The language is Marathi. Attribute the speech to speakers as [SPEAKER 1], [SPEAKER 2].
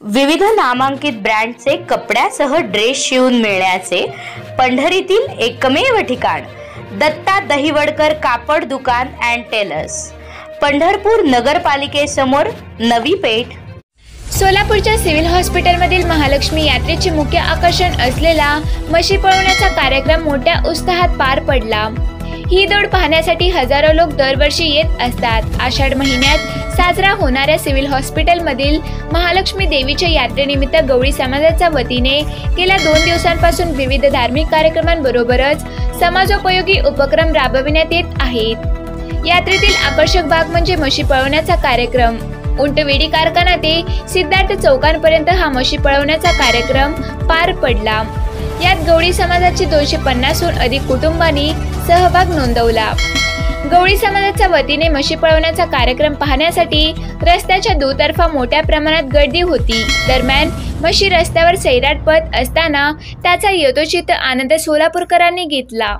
[SPEAKER 1] विविध नामांकित ब्रँडचे कपड्यासह ड्रेस शिवून मिळण्याचे पंढरीतील एकमेव ठिकाण दत्ता दहिवडकर कापड दुकान अँड टेलर्स पंढरपूर नगरपालिकेसमोर नवी पेठ.
[SPEAKER 2] सोलापूरच्या सिव्हिल हॉस्पिटलमधील महालक्ष्मी यात्रेचे मुख्य आकर्षण असलेला म्हशी पळवण्याचा कार्यक्रम मोठ्या उत्साहात पार पडला. ही दौड पाहण्यासाठी हजारो लोक दरवर्षी येत असतात. आषाढ महिन्यात साजरा होणाऱ्या सिव्हिल हॉस्पिटलमधील महालक्ष्मी देवीच्या यात्रेनिमित्त गवळी समाजाच्या वतीने गेल्या दोन दिवसांपासून विविध धार्मिक कार्यक्रमांबरोबरच समाजोपयोगी उपक्रम राबविण्यात येत आहेत. यात्रेतील आकर्षक भाग म्हणजे म्हशी पळवण्याचा कार्यक्रम. उंटवेडी कारखाना ते सिद्धार्थ चौकांपर्यंत हा म्हशी पळवण्याचा कार्यक्रम पार पडला. यात गवळी समाजाची दोनशे पन्नासहून अधिक कुटुंबांनी सहभाग नोंदवला. गवळी समाजाच्या वतीने म्हशी पळवण्याचा कार्यक्रम पाहण्यासाठी रस्त्याच्या दुतर्फा मोठ्या प्रमाणात गर्दी होती. दरम्यान म्हशी रस्त्यावर सैराट पत असताना त्याचा यथोचित आनंद सोलापूरकरांनी घेतला.